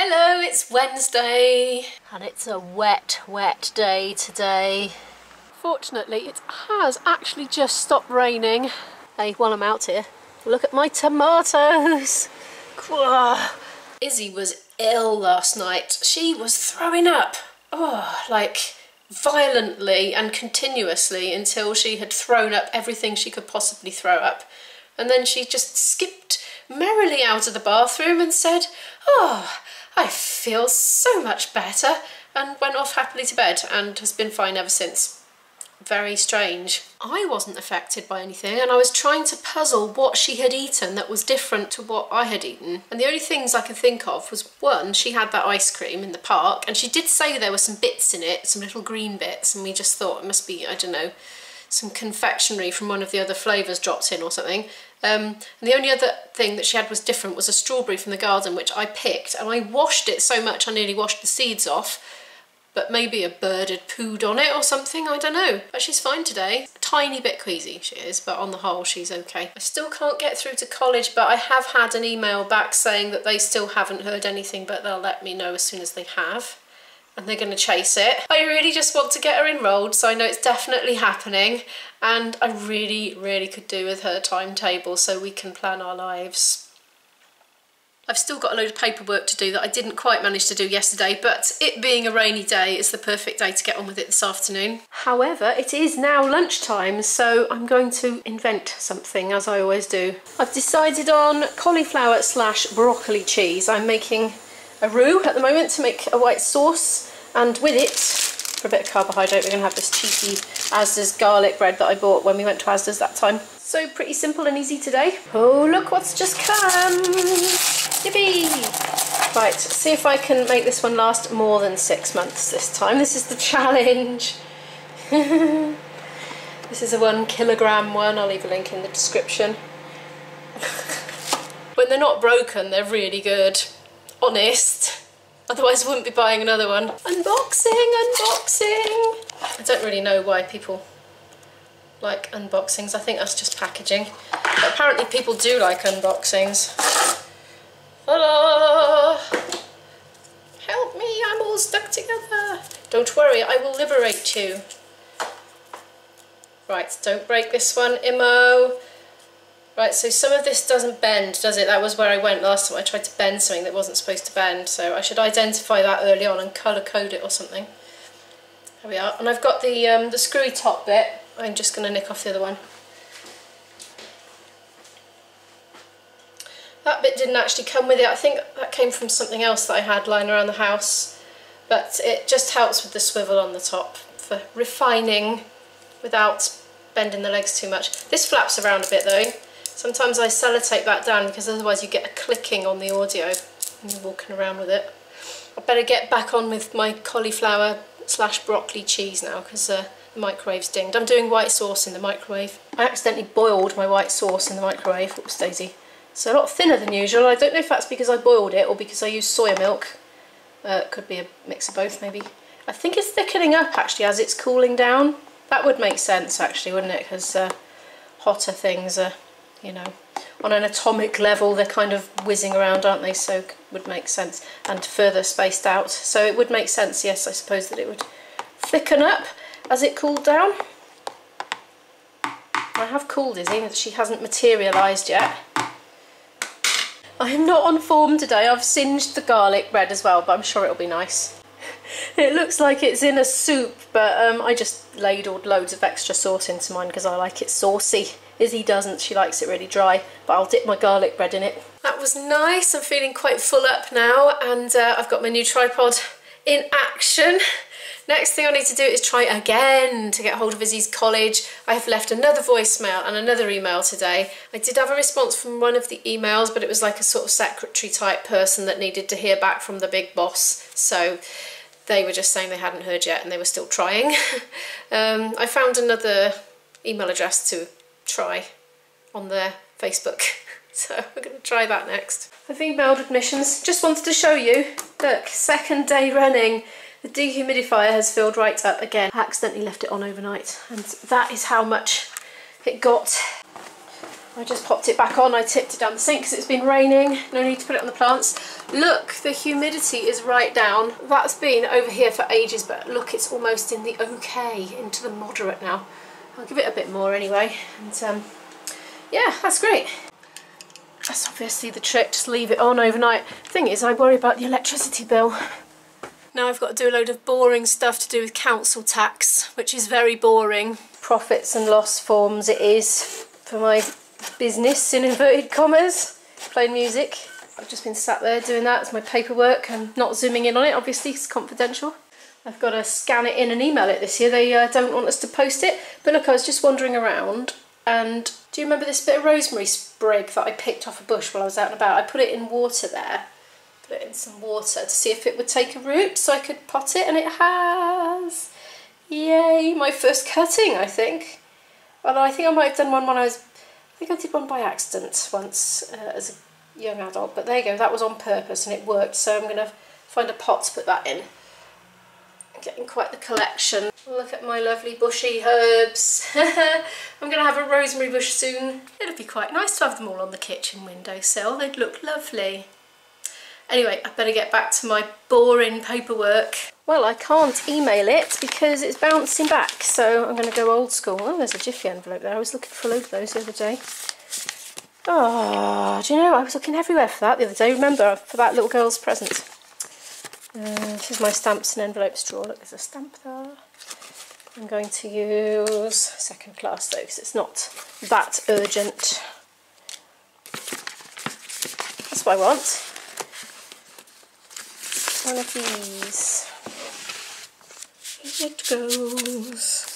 Hello, it's Wednesday and it's a wet, wet day today. Fortunately, it has actually just stopped raining. Hey, while I'm out here, look at my tomatoes. Izzy was ill last night. She was throwing up. Oh, like violently and continuously until she had thrown up everything she could possibly throw up. And then she just skipped merrily out of the bathroom and said, Oh, I feel so much better, and went off happily to bed and has been fine ever since. Very strange. I wasn't affected by anything and I was trying to puzzle what she had eaten that was different to what I had eaten. And the only things I could think of was one, she had that ice cream in the park and she did say there were some bits in it, some little green bits, and we just thought it must be, I don't know, some confectionery from one of the other flavours dropped in or something. Um, and the only other thing that she had was different was a strawberry from the garden, which I picked, and I washed it so much I nearly washed the seeds off. But maybe a bird had pooed on it or something, I don't know. But she's fine today. A tiny bit queasy she is, but on the whole she's okay. I still can't get through to college, but I have had an email back saying that they still haven't heard anything, but they'll let me know as soon as they have and they're going to chase it. I really just want to get her enrolled so I know it's definitely happening and I really, really could do with her timetable so we can plan our lives. I've still got a load of paperwork to do that I didn't quite manage to do yesterday, but it being a rainy day, is the perfect day to get on with it this afternoon. However, it is now lunchtime, so I'm going to invent something, as I always do. I've decided on cauliflower slash broccoli cheese. I'm making a roux at the moment to make a white sauce and with it, for a bit of carbohydrate, we're going to have this cheeky Asda's garlic bread that I bought when we went to Asda's that time. So pretty simple and easy today. Oh, look what's just come. Yippee! Right, see if I can make this one last more than six months this time. This is the challenge. this is a one kilogram one. I'll leave a link in the description. when they're not broken, they're really good. Honest. Otherwise I wouldn't be buying another one. Unboxing, unboxing. I don't really know why people like unboxings. I think that's just packaging. But apparently people do like unboxings. Hello! Help me, I'm all stuck together. Don't worry, I will liberate you. Right, don't break this one, Imo. Right, so some of this doesn't bend, does it? That was where I went last time. I tried to bend something that wasn't supposed to bend, so I should identify that early on and colour code it or something. There we are. And I've got the, um, the screwy top bit. I'm just going to nick off the other one. That bit didn't actually come with it. I think that came from something else that I had lying around the house. But it just helps with the swivel on the top for refining without bending the legs too much. This flaps around a bit though. Sometimes I sellotape that down because otherwise you get a clicking on the audio when you're walking around with it. I better get back on with my cauliflower slash broccoli cheese now because uh, the microwave's dinged. I'm doing white sauce in the microwave. I accidentally boiled my white sauce in the microwave. Oops, Daisy. So a lot thinner than usual. I don't know if that's because I boiled it or because I used soya milk. Uh, could be a mix of both maybe. I think it's thickening up actually as it's cooling down. That would make sense actually, wouldn't it? Because uh, hotter things are you know, on an atomic level they're kind of whizzing around, aren't they? So would make sense. And further spaced out. So it would make sense, yes, I suppose that it would thicken up as it cooled down. I have cooled Izzy, she hasn't materialised yet. I am not on form today. I've singed the garlic bread as well, but I'm sure it'll be nice. it looks like it's in a soup, but um, I just ladled loads of extra sauce into mine because I like it saucy. Izzy doesn't, she likes it really dry, but I'll dip my garlic bread in it. That was nice, I'm feeling quite full up now and uh, I've got my new tripod in action. Next thing I need to do is try again to get hold of Izzy's college. I have left another voicemail and another email today. I did have a response from one of the emails, but it was like a sort of secretary type person that needed to hear back from the big boss. So they were just saying they hadn't heard yet and they were still trying. um, I found another email address to try on their Facebook. So we're going to try that next. I've emailed admissions. Just wanted to show you. Look, second day running. The dehumidifier has filled right up again. I accidentally left it on overnight and that is how much it got. I just popped it back on. I tipped it down the sink because it's been raining. No need to put it on the plants. Look, the humidity is right down. That's been over here for ages, but look, it's almost in the okay, into the moderate now. I'll give it a bit more anyway. And um, yeah, that's great. That's obviously the trick, just leave it on overnight. Thing is, I worry about the electricity bill. Now I've got to do a load of boring stuff to do with council tax, which is very boring. Profits and loss forms it is for my business in inverted commas, playing music. I've just been sat there doing that. It's my paperwork. I'm not zooming in on it, obviously, it's confidential. I've got to scan it in and email it this year. They uh, don't want us to post it. But look, I was just wandering around and do you remember this bit of rosemary sprig that I picked off a bush while I was out and about? I put it in water there, put it in some water to see if it would take a root so I could pot it and it has. Yay, my first cutting I think. Although I think I might have done one when I was I think I did one by accident once uh, as a young adult, but there you go, that was on purpose and it worked, so I'm going to find a pot to put that in. Getting quite the collection. Look at my lovely bushy herbs. I'm going to have a rosemary bush soon. It'll be quite nice to have them all on the kitchen windowsill, they'd look lovely. Anyway, I better get back to my boring paperwork. Well, I can't email it because it's bouncing back, so I'm going to go old school. Oh, there's a Jiffy envelope there. I was looking for a load of those the other day. Oh, do you know, I was looking everywhere for that the other day. Remember, for that little girl's present. Uh, this is my stamps and envelopes drawer. Look, there's a stamp there. I'm going to use second class though, because it's not that urgent. That's what I want. One of these it goes.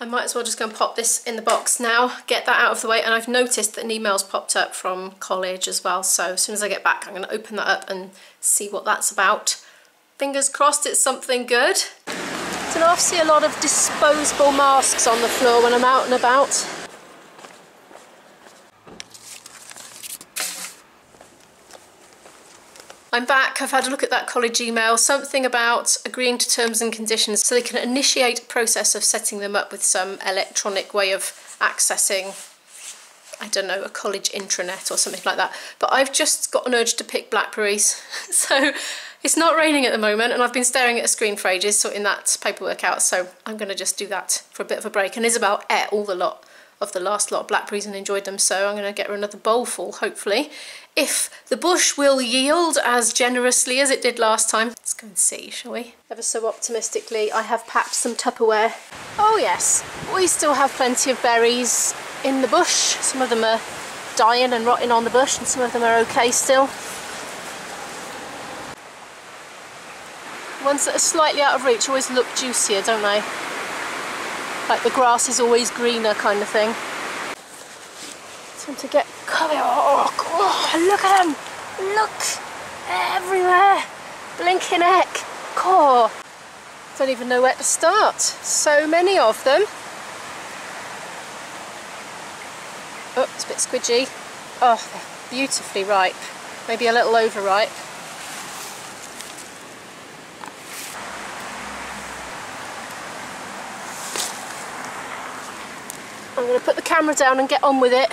I might as well just go and pop this in the box now, get that out of the way, and I've noticed that an email's popped up from college as well, so as soon as I get back I'm going to open that up and see what that's about. Fingers crossed it's something good. So I see a lot of disposable masks on the floor when I'm out and about. I'm back, I've had a look at that college email, something about agreeing to terms and conditions so they can initiate a process of setting them up with some electronic way of accessing, I don't know, a college intranet or something like that. But I've just got an urge to pick blackberries, so it's not raining at the moment and I've been staring at a screen for ages sorting that paperwork out, so I'm going to just do that for a bit of a break. And Isabel ate all the lot of the last lot of blackberries and enjoyed them so I'm going to get her another bowl full hopefully if the bush will yield as generously as it did last time. Let's go and see, shall we? Ever so optimistically, I have packed some Tupperware. Oh yes, we still have plenty of berries in the bush. Some of them are dying and rotting on the bush and some of them are okay still. Ones that are slightly out of reach always look juicier, don't they? Like the grass is always greener kind of thing. Time to get Oh, oh, look at them! Look! Everywhere! Blinking heck! Core! Don't even know where to start. So many of them. Oh, it's a bit squidgy. Oh, they're beautifully ripe. Maybe a little overripe. Going to put the camera down and get on with it.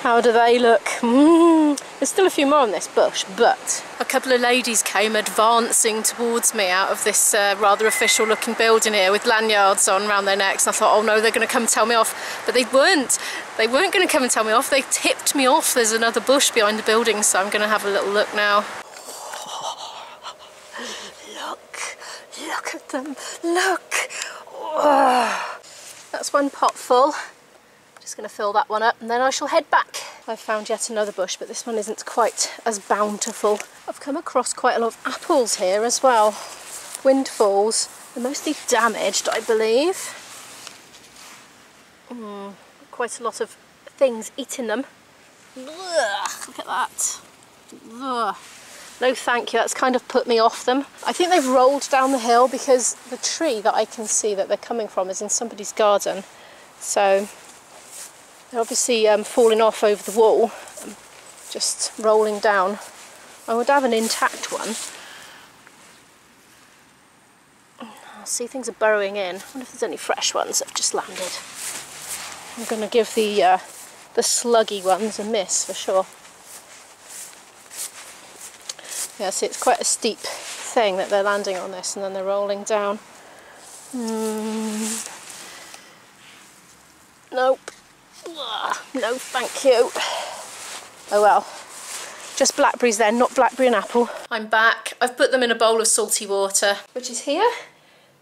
How do they look? Mm. There's still a few more on this bush, but a couple of ladies came advancing towards me out of this uh, rather official looking building here with lanyards on around their necks. And I thought, oh no, they're going to come and tell me off. But they weren't. They weren't going to come and tell me off. They tipped me off. There's another bush behind the building, so I'm going to have a little look now. look, look at them, look. Oh. That's one pot full. Just going to fill that one up and then I shall head back. I've found yet another bush, but this one isn't quite as bountiful. I've come across quite a lot of apples here as well. Windfalls. They're mostly damaged, I believe. Mm, quite a lot of things eating them. Ugh, look at that. Ugh. No thank you, that's kind of put me off them. I think they've rolled down the hill because the tree that I can see that they're coming from is in somebody's garden. So they're obviously um, falling off over the wall, just rolling down. I would have an intact one. I see things are burrowing in. I wonder if there's any fresh ones that have just landed. I'm going to give the uh, the sluggy ones a miss for sure. Yeah, see it's quite a steep thing that they're landing on this and then they're rolling down. Mm. Nope. No, thank you. Oh well. Just blackberries then, not blackberry and apple. I'm back. I've put them in a bowl of salty water, which is here.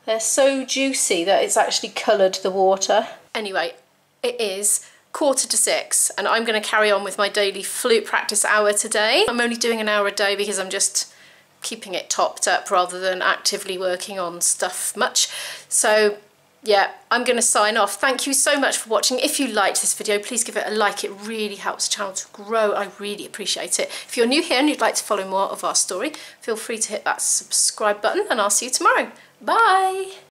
They're so juicy that it's actually coloured the water. Anyway, it is quarter to six and I'm going to carry on with my daily flute practice hour today. I'm only doing an hour a day because I'm just keeping it topped up rather than actively working on stuff much. So yeah, I'm going to sign off. Thank you so much for watching. If you liked this video, please give it a like. It really helps the channel to grow. I really appreciate it. If you're new here and you'd like to follow more of our story, feel free to hit that subscribe button and I'll see you tomorrow. Bye!